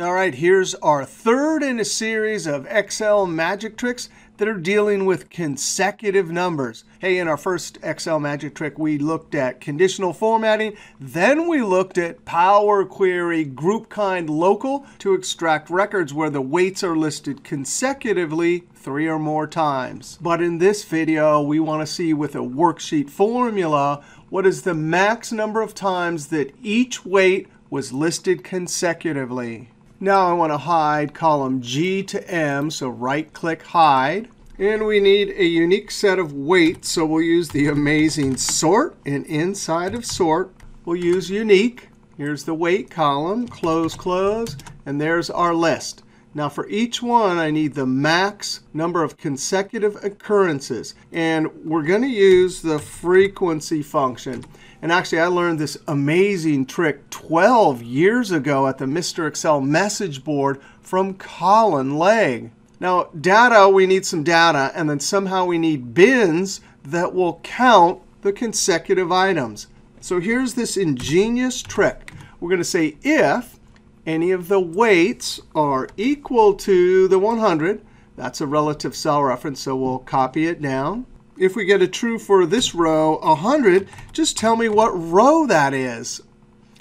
All right, here's our third in a series of Excel magic tricks that are dealing with consecutive numbers. Hey, in our first Excel magic trick, we looked at conditional formatting. Then we looked at Power Query Group Kind Local to extract records where the weights are listed consecutively three or more times. But in this video, we want to see with a worksheet formula, what is the max number of times that each weight was listed consecutively. Now I want to hide column G to M, so right-click Hide. And we need a unique set of weights, so we'll use the amazing sort. And inside of sort, we'll use unique. Here's the weight column, close, close, and there's our list. Now for each one, I need the max number of consecutive occurrences. And we're going to use the frequency function. And actually, I learned this amazing trick 12 years ago at the Mr. Excel message board from Colin Legg. Now, data, we need some data. And then somehow we need bins that will count the consecutive items. So here's this ingenious trick. We're going to say if any of the weights are equal to the 100, that's a relative cell reference, so we'll copy it down if we get a true for this row, 100, just tell me what row that is.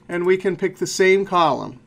And we can pick the same column.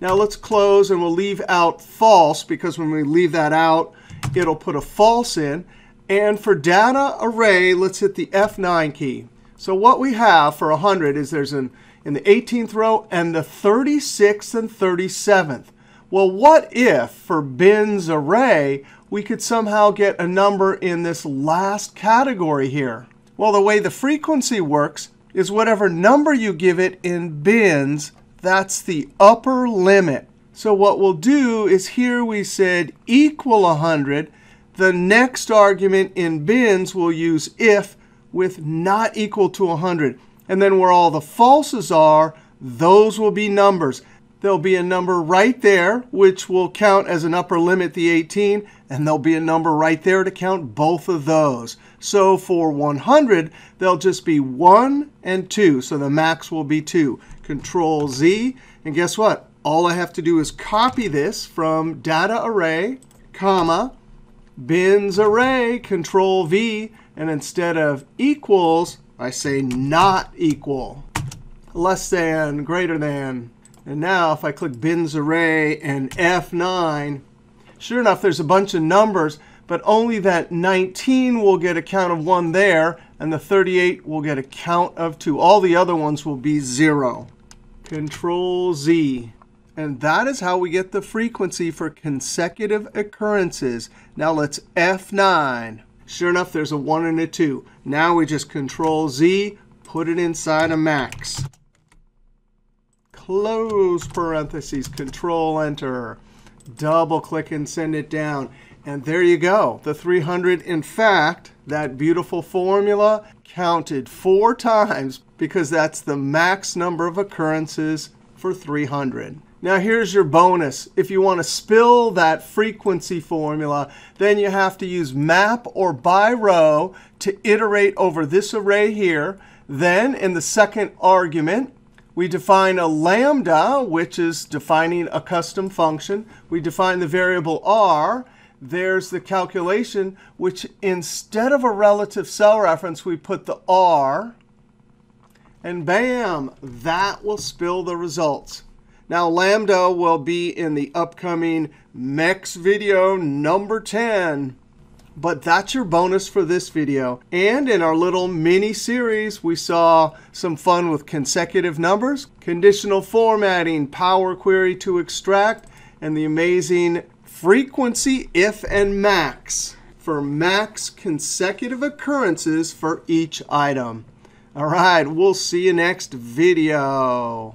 Now let's close, and we'll leave out false, because when we leave that out, it'll put a false in. And for data array, let's hit the F9 key. So what we have for 100 is there's an in the 18th row and the 36th and 37th. Well, what if for bins array, we could somehow get a number in this last category here? Well, the way the frequency works is whatever number you give it in bins, that's the upper limit. So what we'll do is here we said equal 100. The next argument in bins we'll use if with not equal to 100. And then where all the falses are, those will be numbers there'll be a number right there, which will count as an upper limit, the 18. And there'll be a number right there to count both of those. So for 100, there'll just be 1 and 2. So the max will be 2. Control Z. And guess what? All I have to do is copy this from data array, comma, bins array, Control V. And instead of equals, I say not equal. Less than, greater than, and now if I click bins array and F9, sure enough, there's a bunch of numbers, but only that 19 will get a count of 1 there, and the 38 will get a count of 2. All the other ones will be 0. Control Z. And that is how we get the frequency for consecutive occurrences. Now let's F9. Sure enough, there's a 1 and a 2. Now we just Control Z, put it inside a max close parentheses, Control Enter, double click and send it down. And there you go. The 300, in fact, that beautiful formula counted four times because that's the max number of occurrences for 300. Now here's your bonus. If you want to spill that frequency formula, then you have to use map or by row to iterate over this array here. Then in the second argument, we define a lambda, which is defining a custom function. We define the variable r. There's the calculation, which instead of a relative cell reference, we put the r. And bam, that will spill the results. Now, lambda will be in the upcoming MEX video number 10. But that's your bonus for this video. And in our little mini series, we saw some fun with consecutive numbers, conditional formatting, Power Query to extract, and the amazing frequency if and max for max consecutive occurrences for each item. All right, we'll see you next video.